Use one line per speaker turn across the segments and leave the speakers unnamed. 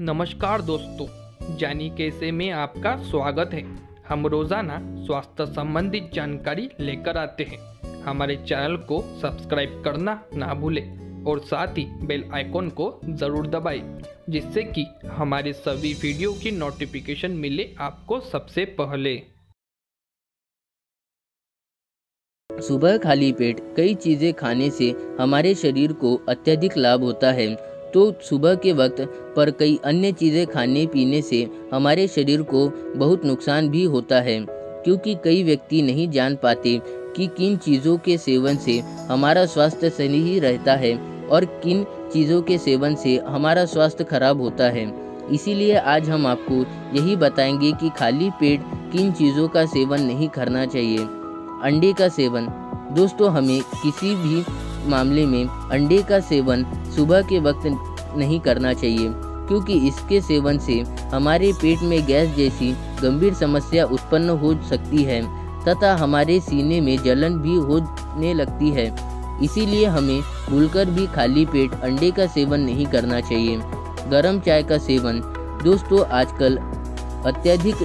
नमस्कार दोस्तों, जानी कैसे में आपका स्वागत है। हम रोज़ाना स्वास्थ्य संबंधित जानकारी लेकर आते हैं। हमारे चैनल को सब्सक्राइब करना ना भूलें और साथ ही बेल आइकॉन को ज़रूर दबाएँ, जिससे कि हमारे सभी वीडियो की नोटिफिकेशन मिले आपको सबसे पहले।
सुबह खाली पेट कई चीज़ें खाने से हमारे शरीर को अत्यधिक लाभ होता है। तो सुबह के वक्त पर कई अन्य चीज़ें खाने पीने से हमारे शरीर को बहुत नुकसान भी होता है, क्योंकि कई व्यक्ति नहीं जान पाते कि किन चीज़ों के सेवन से हमारा स्वास्थ्य सही ही रहता है और किन चीज़ों के सेवन से हमारा स्वास्थ्य खराब होता है। इसीलिए आज हम आपको यही बताएँगे कि खाली पेट किन चीज़ों का सेवन नहीं करना चाहिए। अंडे का सेवन। दोस्तों, हमें किसी भी मामले में अंडे का सेवन सुबह के वक्त नहीं करना चाहिए, क्योंकि इसके सेवन से हमारे पेट में गैस जैसी गंभीर समस्या उत्पन्न हो सकती है, तथा हमारे सीने में जलन भी होने लगती है। इसीलिए हमें भूलकर भी खाली पेट अंडे का सेवन नहीं करना चाहिए। गर्म चाय का सेवन। दोस्तों, आजकल अत्यधिक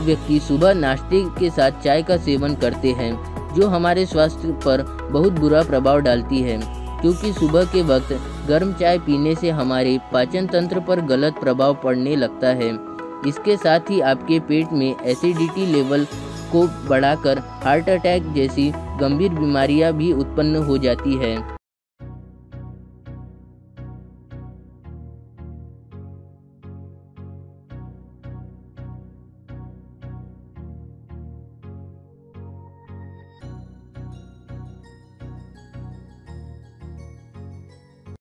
व्यक्ति सुबह नाश्ते के साथ चाय का सेवन करते हैं, जो हमारे स्वास्थ्य पर बहुत बुरा प्रभाव डालती है। क्योंकि सुबह के वक्त गर्म चाय पीने से हमारे पाचन तंत्र पर गलत प्रभाव पड़ने लगता है। इसके साथ ही आपके पेट में एसिडिटी लेवल को बढ़ाकर हार्ट अटैक जैसी गंभीर बीमारियाँ भी उत्पन्न हो जाती है।